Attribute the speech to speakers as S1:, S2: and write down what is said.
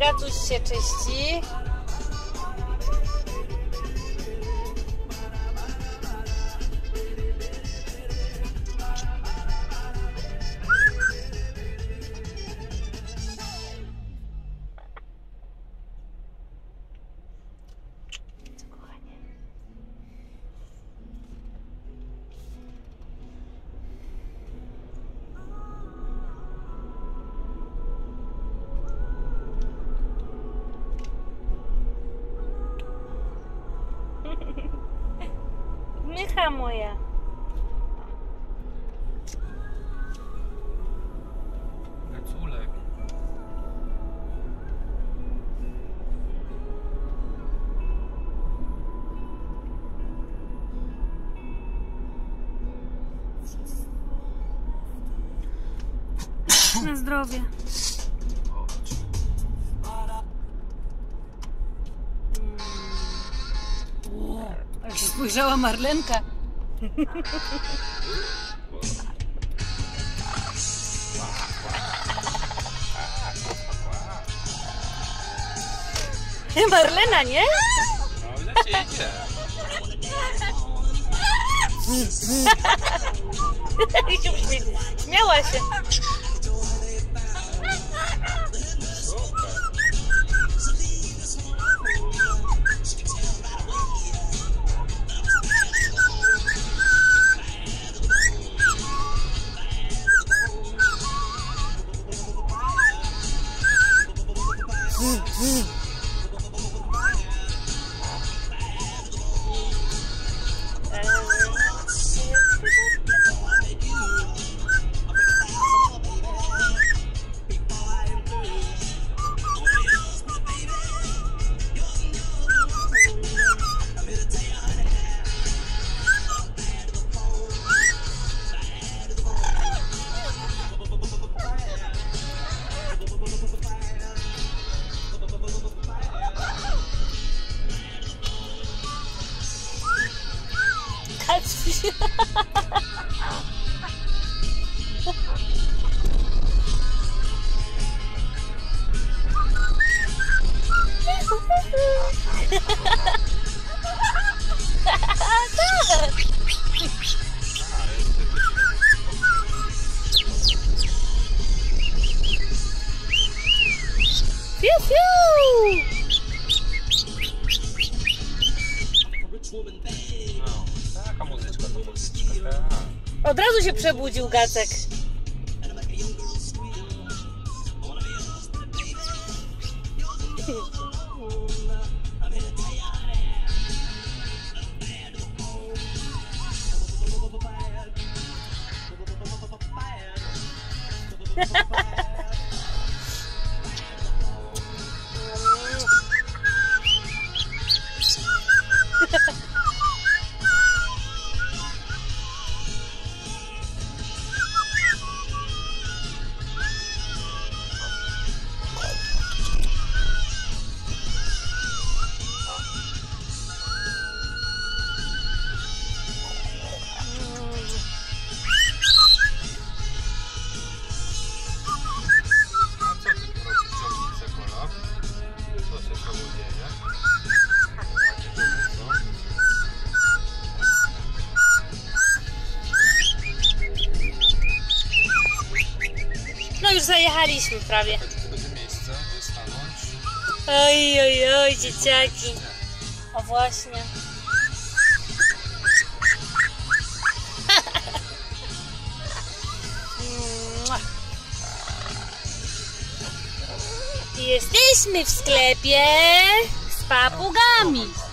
S1: Racuś się czyści. Moja.
S2: Gaculek.
S1: Na zdrowie. Jak się spojrzała Marlenka. Marlena, nie?
S2: No widać idzie.
S1: I się uśmiechnie. Śmiała się.
S2: Yes.
S1: Od razu się przebudził Gacek.
S2: A
S1: już zajechaliśmy prawie.
S2: Będzie miejsce, stanąć.
S1: Oj, oj, oj, dzieciaki. O właśnie. Jesteśmy w sklepie z papugami.